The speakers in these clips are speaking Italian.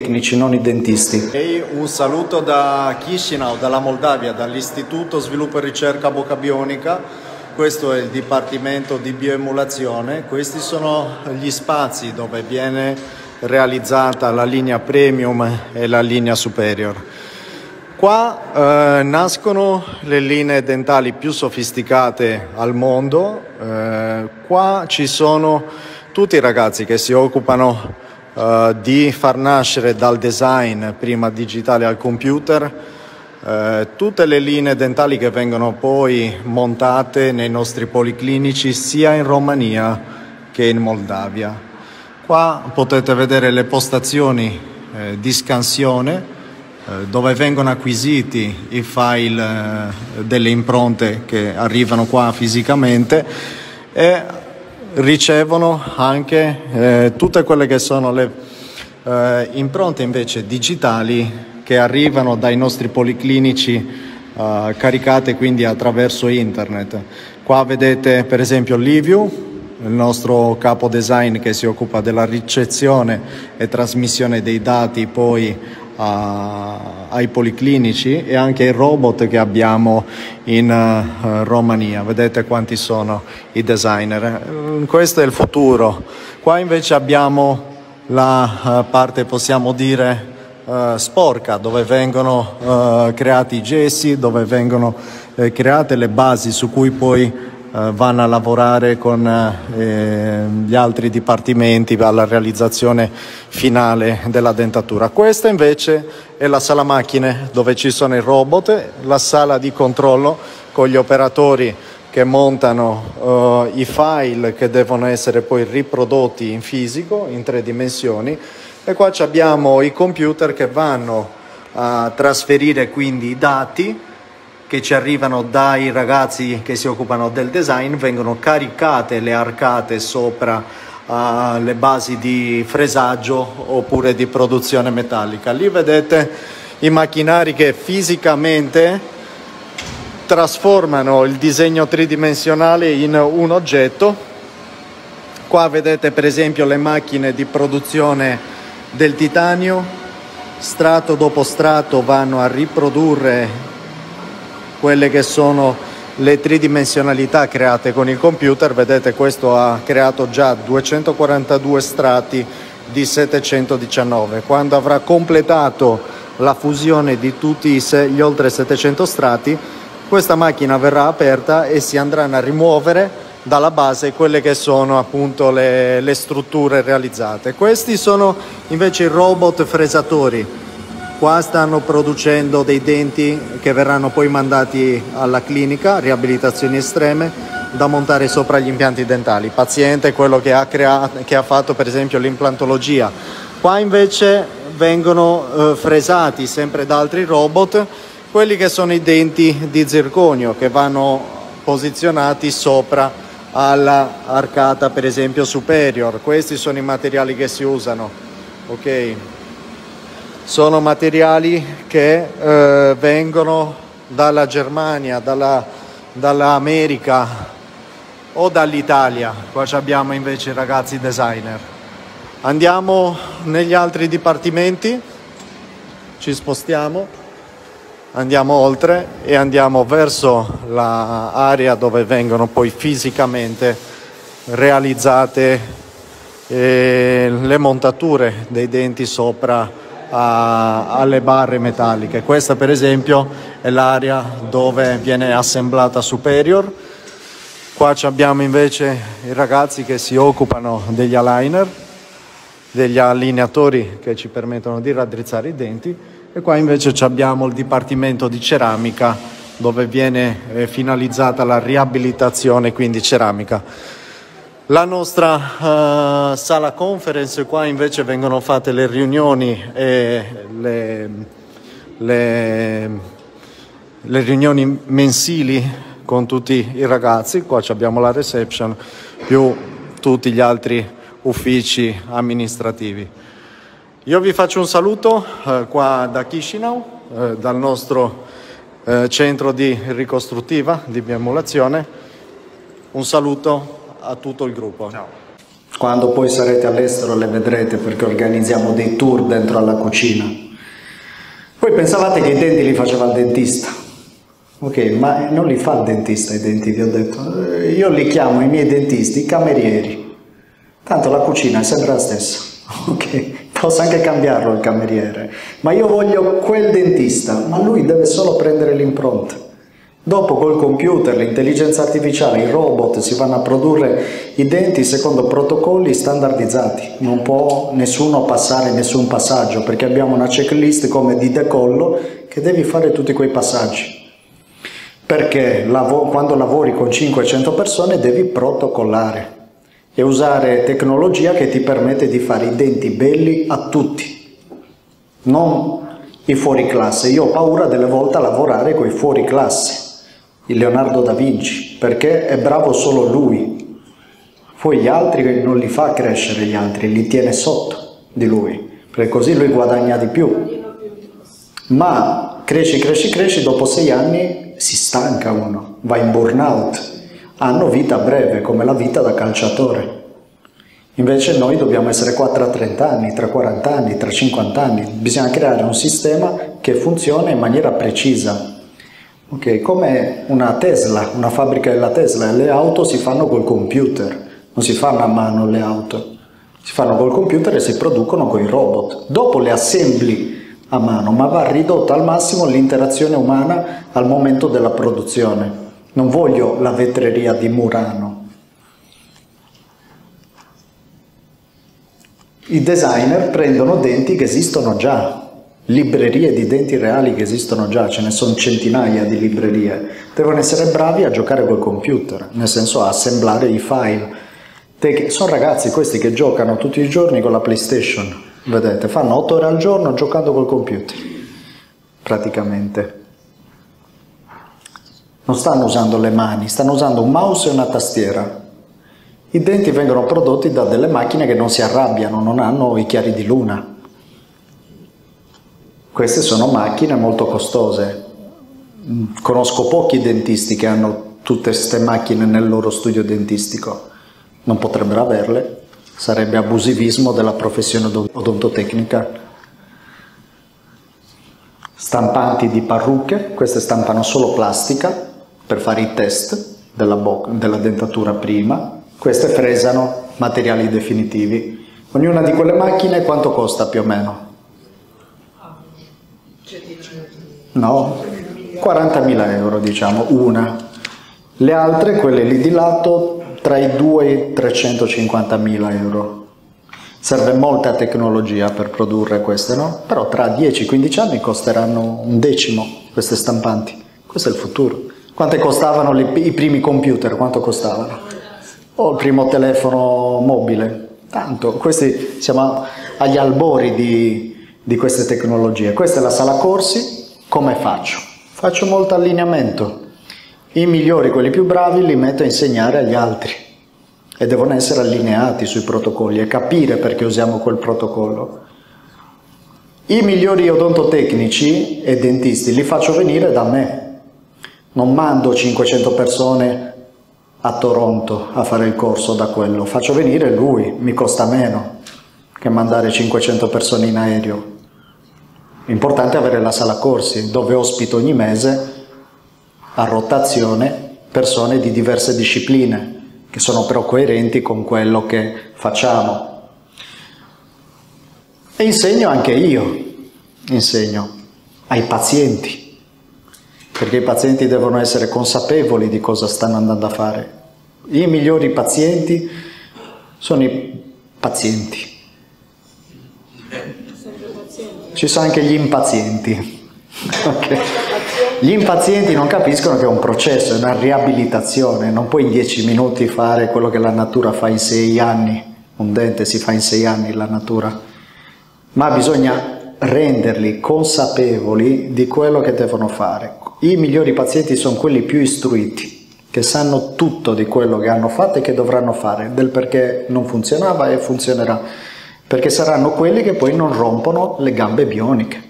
tecnici, non i dentisti. E un saluto da Chisinau, dalla Moldavia, dall'Istituto Sviluppo e Ricerca Bocca Bionica. Questo è il Dipartimento di Bioemulazione. Questi sono gli spazi dove viene realizzata la linea Premium e la linea Superior. Qua eh, nascono le linee dentali più sofisticate al mondo. Eh, qua ci sono tutti i ragazzi che si occupano uh, di far nascere dal design prima digitale al computer uh, tutte le linee dentali che vengono poi montate nei nostri policlinici sia in Romania che in Moldavia. Qua potete vedere le postazioni eh, di scansione eh, dove vengono acquisiti i file eh, delle impronte che arrivano qua fisicamente e ricevono anche eh, tutte quelle che sono le eh, impronte invece digitali che arrivano dai nostri policlinici eh, caricate quindi attraverso internet. Qua vedete per esempio Liviu, il nostro capo design che si occupa della ricezione e trasmissione dei dati poi a, ai policlinici e anche i robot che abbiamo in uh, Romania. Vedete quanti sono i designer. Mm, questo è il futuro. Qua invece abbiamo la uh, parte, possiamo dire, uh, sporca, dove vengono creati i gessi, dove vengono create le basi su cui poi vanno a lavorare con eh, gli altri dipartimenti alla realizzazione finale della dentatura. Questa invece è la sala macchine dove ci sono i robot, la sala di controllo con gli operatori che montano uh, i file che devono essere poi riprodotti in fisico, in tre dimensioni e qua abbiamo i computer che vanno a trasferire quindi i dati che ci arrivano dai ragazzi che si occupano del design, vengono caricate le arcate sopra uh, le basi di fresaggio oppure di produzione metallica. Lì vedete i macchinari che fisicamente trasformano il disegno tridimensionale in un oggetto. Qua vedete per esempio le macchine di produzione del titanio, strato dopo strato vanno a riprodurre quelle che sono le tridimensionalità create con il computer, vedete questo ha creato già 242 strati di 719. Quando avrà completato la fusione di tutti gli oltre 700 strati, questa macchina verrà aperta e si andranno a rimuovere dalla base quelle che sono appunto le, le strutture realizzate. Questi sono invece i robot fresatori Qua stanno producendo dei denti che verranno poi mandati alla clinica, riabilitazioni estreme, da montare sopra gli impianti dentali. Il paziente è quello che ha, creato, che ha fatto per esempio l'implantologia. Qua invece vengono eh, fresati sempre da altri robot quelli che sono i denti di zirconio che vanno posizionati sopra all'arcata per esempio superior. Questi sono i materiali che si usano. Ok sono materiali che eh, vengono dalla Germania, dalla, dall'America o dall'Italia. Qua abbiamo invece i ragazzi designer. Andiamo negli altri dipartimenti, ci spostiamo, andiamo oltre e andiamo verso l'area dove vengono poi fisicamente realizzate eh, le montature dei denti sopra a, alle barre metalliche. Questa per esempio è l'area dove viene assemblata Superior. Qua abbiamo invece i ragazzi che si occupano degli aligner, degli allineatori che ci permettono di raddrizzare i denti e qua invece abbiamo il dipartimento di ceramica dove viene eh, finalizzata la riabilitazione, quindi ceramica. La nostra uh, sala conference, qua invece vengono fatte le riunioni e le, le, le riunioni mensili con tutti i ragazzi, qua abbiamo la reception più tutti gli altri uffici amministrativi. Io vi faccio un saluto uh, qua da Chisinau, uh, dal nostro centro di ricostruttiva, di biomulazione. Un saluto a tutto il gruppo. Ciao. Quando poi sarete all'estero le vedrete perché organizziamo dei tour dentro alla cucina. Voi pensavate che i denti li faceva il dentista. Ok, ma non li fa il dentista i denti, vi ho detto. Eh, io li chiamo i miei dentisti camerieri. Tanto la cucina è sempre la stessa. Ok, posso anche cambiarlo il cameriere, ma io voglio quel dentista, ma lui deve solo prendere l'impronta. Dopo col computer, l'intelligenza artificiale, i robot si vanno a produrre i denti secondo protocolli standardizzati. Non può nessuno passare nessun passaggio perché abbiamo una checklist come di decollo che devi fare tutti quei passaggi. Perché quando lavori con 500 persone devi protocollare e usare tecnologia che ti permette di fare i denti belli a tutti, non i fuori classe. Io ho paura delle volte a lavorare con i fuori classe il Leonardo da Vinci, perché è bravo solo lui. Poi gli altri non li fa crescere gli altri, li tiene sotto di lui, perché così lui guadagna di più. Ma cresci, cresci, cresci, dopo sei anni si stanca uno, va in burnout. Hanno vita breve, come la vita da calciatore. Invece noi dobbiamo essere qua tra 30 anni, tra 40 anni, tra 50 anni. Bisogna creare un sistema che funziona in maniera precisa, Ok, come una Tesla, una fabbrica della Tesla, le auto si fanno col computer, non si fanno a mano le auto, si fanno col computer e si producono con i robot. Dopo le assembli a mano, ma va ridotta al massimo l'interazione umana al momento della produzione. Non voglio la vetreria di Murano. I designer prendono denti che esistono già, librerie di denti reali che esistono già, ce ne sono centinaia di librerie, devono essere bravi a giocare col computer, nel senso a assemblare i file. Sono ragazzi questi che giocano tutti i giorni con la PlayStation, vedete, fanno 8 ore al giorno giocando col computer, praticamente. Non stanno usando le mani, stanno usando un mouse e una tastiera. I denti vengono prodotti da delle macchine che non si arrabbiano, non hanno i chiari di luna, queste sono macchine molto costose. Conosco pochi dentisti che hanno tutte queste macchine nel loro studio dentistico. Non potrebbero averle, sarebbe abusivismo della professione odontotecnica. Stampanti di parrucche, queste stampano solo plastica per fare i test della, della dentatura prima. Queste fresano materiali definitivi. Ognuna di quelle macchine quanto costa più o meno? No, 40.000 euro diciamo, una. Le altre, quelle lì di lato, tra i 2 e i 350.000 euro. Serve molta tecnologia per produrre queste, no? Però tra 10-15 anni costeranno un decimo queste stampanti. Questo è il futuro. Quante costavano le, i primi computer? Quanto costavano? O il primo telefono mobile? Tanto. Questi siamo agli albori di, di queste tecnologie. Questa è la sala corsi, come faccio? Faccio molto allineamento. I migliori, quelli più bravi, li metto a insegnare agli altri e devono essere allineati sui protocolli e capire perché usiamo quel protocollo. I migliori odontotecnici e dentisti li faccio venire da me. Non mando 500 persone a Toronto a fare il corso da quello, faccio venire lui, mi costa meno che mandare 500 persone in aereo. È avere la sala corsi dove ospito ogni mese a rotazione persone di diverse discipline che sono però coerenti con quello che facciamo. E insegno anche io, insegno ai pazienti, perché i pazienti devono essere consapevoli di cosa stanno andando a fare. I migliori pazienti sono i pazienti ci sono anche gli impazienti. Okay. Gli impazienti non capiscono che è un processo, è una riabilitazione, non puoi in dieci minuti fare quello che la natura fa in sei anni, un dente si fa in sei anni la natura, ma bisogna renderli consapevoli di quello che devono fare. I migliori pazienti sono quelli più istruiti, che sanno tutto di quello che hanno fatto e che dovranno fare, del perché non funzionava e funzionerà perché saranno quelli che poi non rompono le gambe bioniche,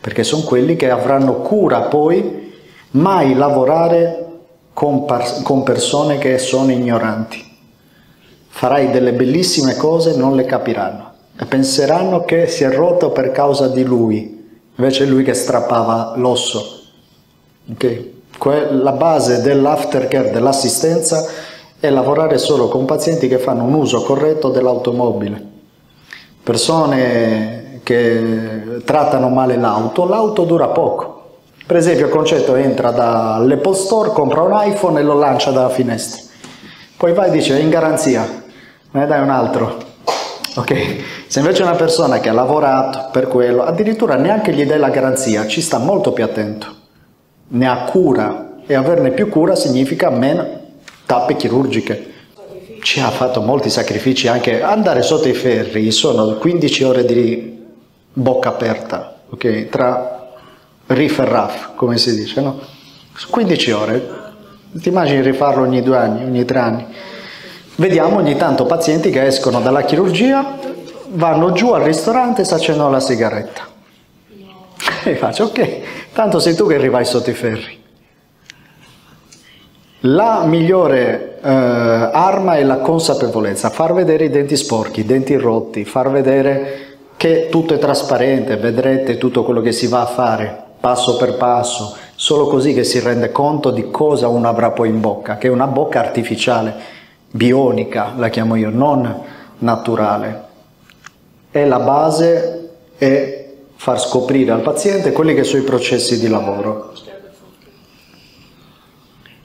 perché sono quelli che avranno cura poi mai lavorare con, con persone che sono ignoranti. farai delle bellissime cose, non le capiranno e penseranno che si è rotto per causa di lui, invece è lui che strappava l'osso. Okay? La base dell'aftercare, dell'assistenza, è lavorare solo con pazienti che fanno un uso corretto dell'automobile. Persone che trattano male l'auto, l'auto dura poco. Per esempio il concetto entra dall'Apple Store, compra un iPhone e lo lancia dalla finestra. Poi vai e dice è in garanzia, ne dai un altro. Ok? Se invece una persona che ha lavorato per quello, addirittura neanche gli dai la garanzia, ci sta molto più attento. Ne ha cura e averne più cura significa meno tappe chirurgiche. Ci ha fatto molti sacrifici anche andare sotto i ferri, sono 15 ore di bocca aperta, ok? Tra riff e raff, come si dice, no? 15 ore, ti immagini rifarlo ogni due anni, ogni tre anni? Vediamo ogni tanto pazienti che escono dalla chirurgia, vanno giù al ristorante e si accendono la sigaretta. E faccio, ok, tanto sei tu che arrivai sotto i ferri. La migliore eh, arma è la consapevolezza, far vedere i denti sporchi, i denti rotti, far vedere che tutto è trasparente, vedrete tutto quello che si va a fare, passo per passo, solo così che si rende conto di cosa uno avrà poi in bocca, che è una bocca artificiale bionica, la chiamo io, non naturale. E la base è far scoprire al paziente quelli che sono i processi di lavoro,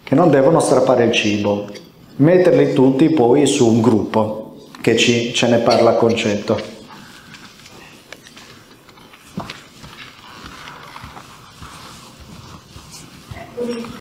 che non devono strappare il cibo, metterli tutti poi su un gruppo che ci, ce ne parla concetto.